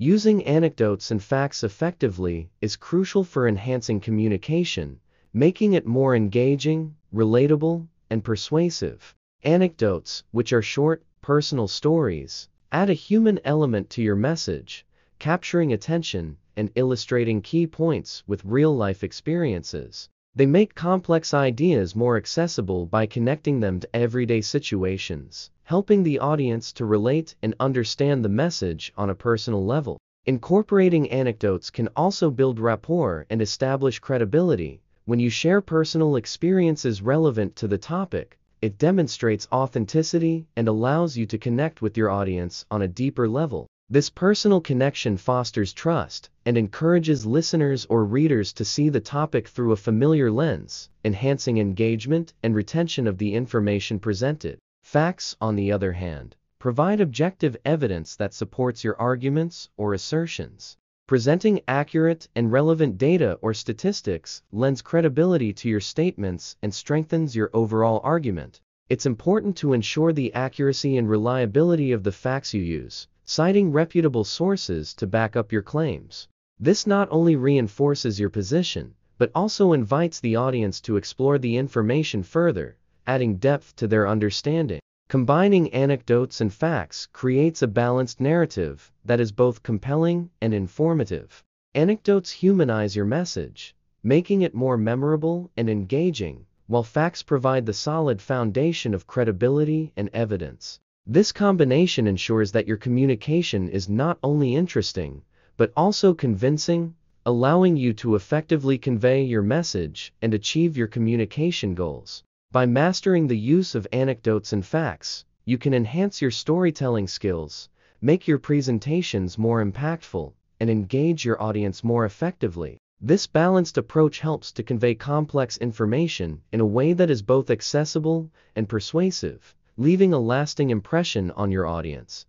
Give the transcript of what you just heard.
Using anecdotes and facts effectively is crucial for enhancing communication, making it more engaging, relatable, and persuasive. Anecdotes, which are short, personal stories, add a human element to your message, capturing attention and illustrating key points with real life experiences. They make complex ideas more accessible by connecting them to everyday situations, helping the audience to relate and understand the message on a personal level. Incorporating anecdotes can also build rapport and establish credibility. When you share personal experiences relevant to the topic, it demonstrates authenticity and allows you to connect with your audience on a deeper level. This personal connection fosters trust and encourages listeners or readers to see the topic through a familiar lens, enhancing engagement and retention of the information presented. Facts, on the other hand, provide objective evidence that supports your arguments or assertions. Presenting accurate and relevant data or statistics lends credibility to your statements and strengthens your overall argument. It's important to ensure the accuracy and reliability of the facts you use, citing reputable sources to back up your claims. This not only reinforces your position, but also invites the audience to explore the information further, adding depth to their understanding. Combining anecdotes and facts creates a balanced narrative that is both compelling and informative. Anecdotes humanize your message, making it more memorable and engaging, while facts provide the solid foundation of credibility and evidence. This combination ensures that your communication is not only interesting, but also convincing, allowing you to effectively convey your message and achieve your communication goals. By mastering the use of anecdotes and facts, you can enhance your storytelling skills, make your presentations more impactful, and engage your audience more effectively. This balanced approach helps to convey complex information in a way that is both accessible and persuasive leaving a lasting impression on your audience.